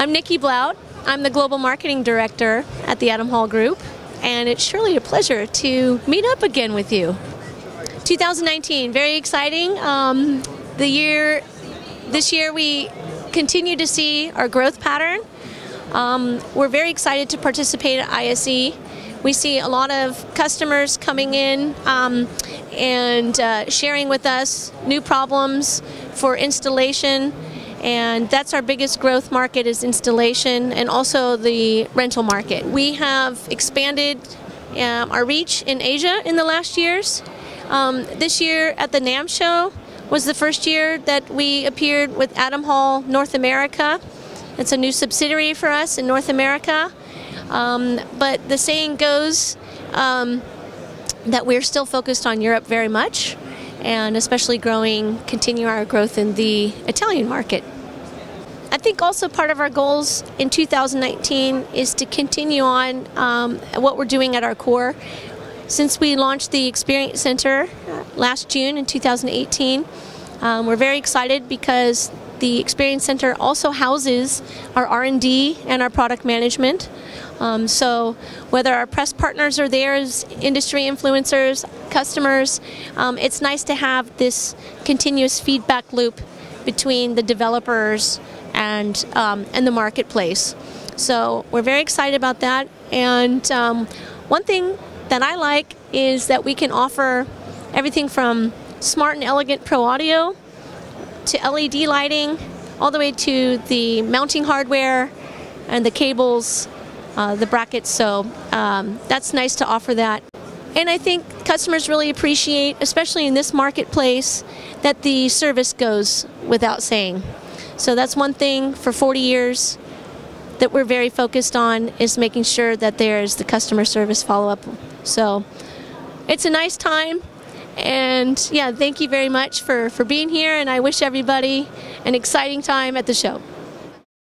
I'm Nikke Blout. I'm the Global Marketing Director at the Adam Hall Group, and it's surely a pleasure to meet up again with you. 2019, very exciting. Um, the year, this year we continue to see our growth pattern. Um, we're very excited to participate at ISE. We see a lot of customers coming in um, and uh, sharing with us new problems for installation and that's our biggest growth market is installation and also the rental market. We have expanded um, our reach in Asia in the last years. Um, this year at the NAMM show was the first year that we appeared with Adam Hall North America. It's a new subsidiary for us in North America. Um, but the saying goes um, that we're still focused on Europe very much and especially growing, continue our growth in the Italian market. I think also part of our goals in 2019 is to continue on um, what we're doing at our core. Since we launched the Experience Center last June in 2018, um, we're very excited because the Experience Center also houses our R&D and our product management. Um, so whether our press partners are there industry influencers, customers, um, it's nice to have this continuous feedback loop between the developers and um, and the marketplace. So we're very excited about that. And um, one thing that I like is that we can offer everything from smart and elegant pro audio to LED lighting, all the way to the mounting hardware and the cables, uh, the brackets. So um, that's nice to offer that. And I think customers really appreciate, especially in this marketplace, that the service goes without saying. So that's one thing for 40 years that we're very focused on is making sure that there's the customer service follow-up. So it's a nice time and yeah, thank you very much for, for being here and I wish everybody an exciting time at the show.